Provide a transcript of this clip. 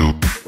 shoot.